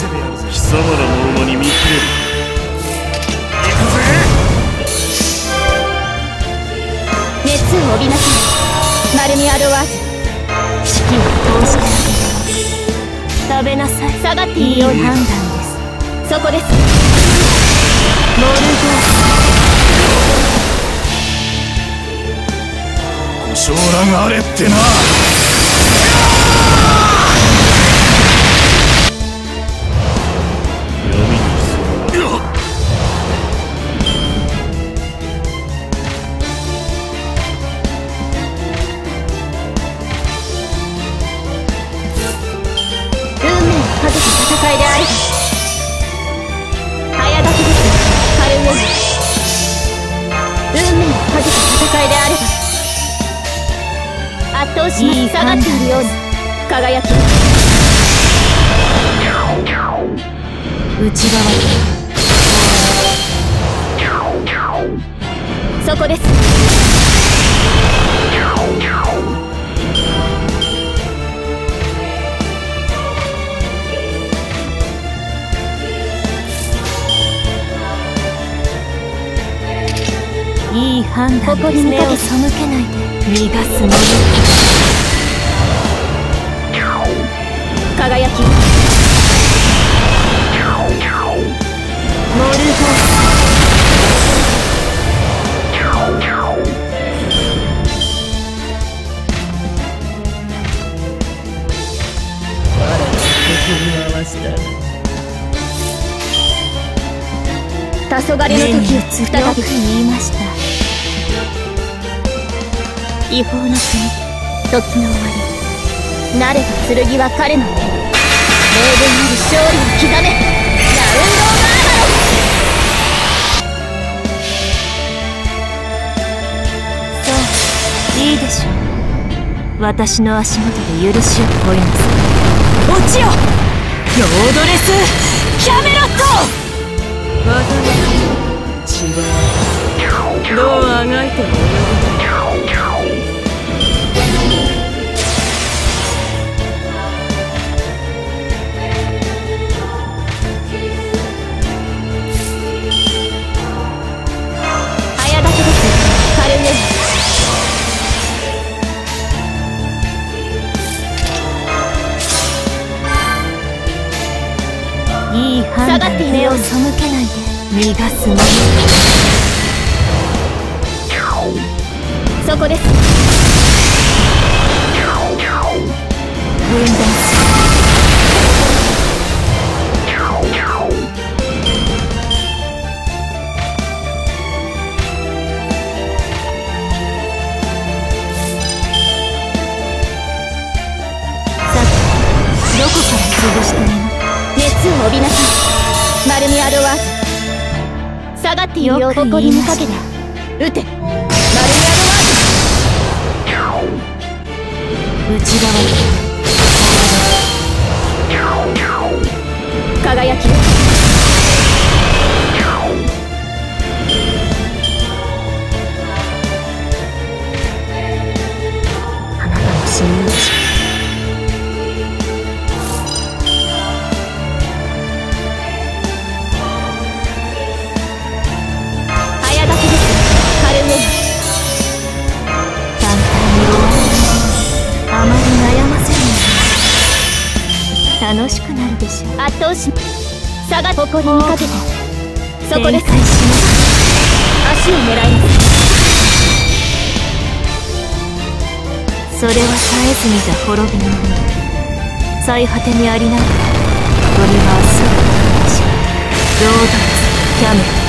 せてやるぜ貴様らの馬に見切れる行くぜ熱を帯びなさいマルミアドワーズ四季を通してあげる食べなさい下がっていいよ判断ですそこですモル故障らがあれってな。ば圧倒し下がっているように輝き内側。そこです。いい判断ここに向かって目を背けないで。身がすもる黄昏の時を再び言いました違法の国時の終わりなれば剣は彼の手に明言なる勝利を刻めラウンドオブアーそういいでしょう私の足元で許しを乞いなさい落ちよロードレスキャメロット技が違うどうあがいてもいい判下がっているよ断目を背けないで逃がすもるそこです。分断するびなさい。マルミアドワーズ下がってようよく言い誇りにかけて。撃てし下が誇りにかけてそこで開始足を狙いますそれは絶えず見た滅びの。海最果てにありながらこれは明日の話ロードレスキャメル。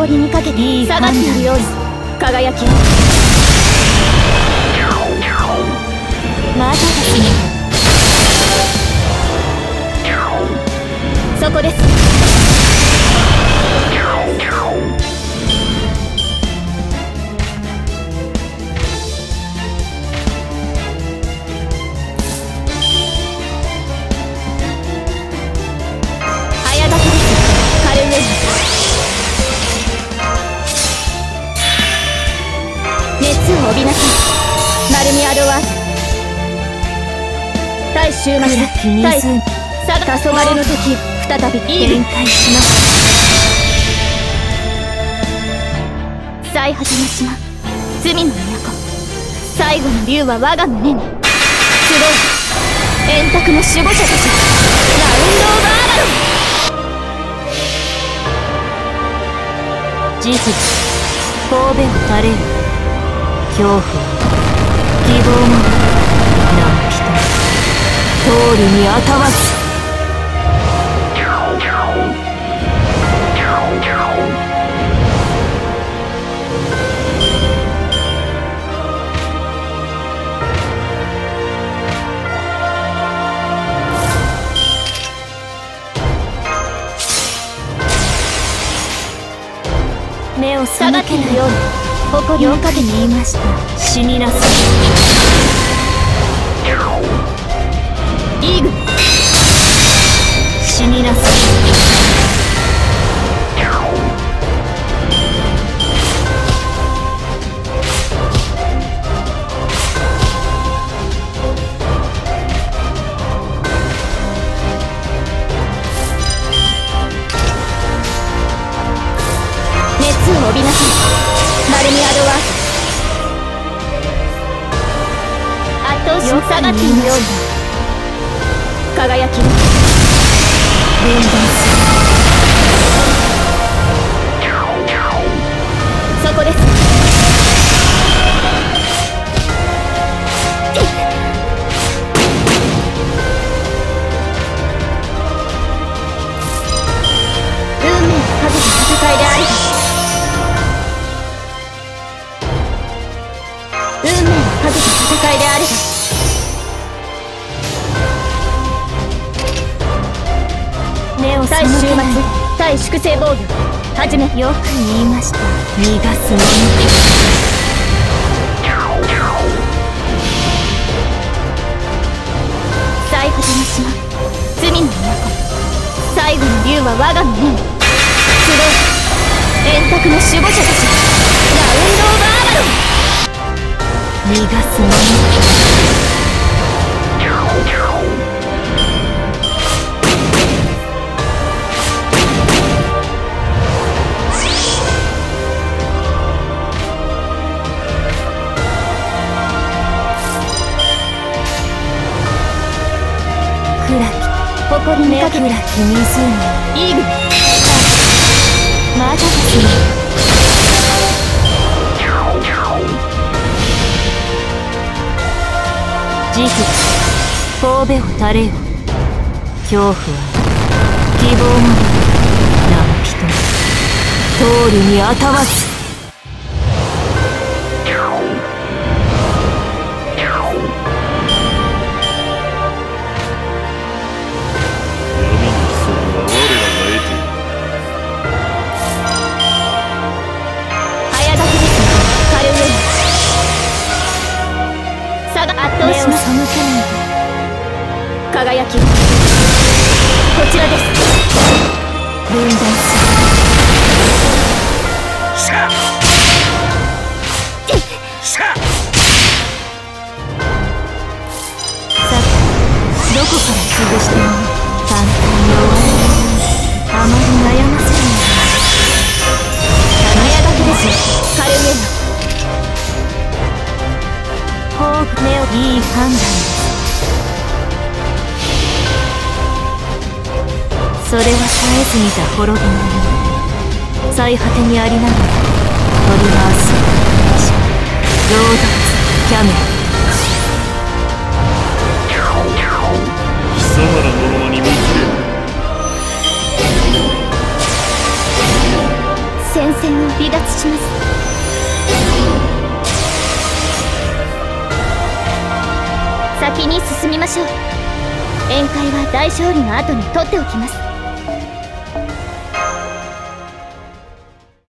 誇りにかけてさばきのよう輝きをまたかしそこです。ン熱を帯びなさいマルミアドワーズ対終末暗き対さが黄昏の時再びイー展開します最果ての島罪の都最後の竜は我が胸に。集う円卓の守護者たち。ラウンド・オブ・アバロン。事実。神戸を垂れる。恐怖希望も何人通りにあたわず目を背下がっているように。誇りをかけて言いました死になさい。イーグル。下がっているように。輝きを分断するそこです目を対終末対粛清防御始めよ。く言いました逃がすのみ最果ての島罪の都最後の竜は我が胸に集う円卓の守護者たちラウンド・オブ・アバロン逃がすの暗誇り目にかけて暗き湖イーグルまだですね事実神戸を垂れよ恐怖は希望も何人通りにあた。わず輝き。こちらです。分断すシャシャさてどこから潰しても簡単に終わらないあまり悩ませない早炊きですカルウェイフォーク目をいい判断それ。は絶えず見た滅びの世最果てにありながら取り回すロードキャメル貴様らのまに見切れ。戦線を離脱します先に進みましょう宴会は大勝利の後に取っておきます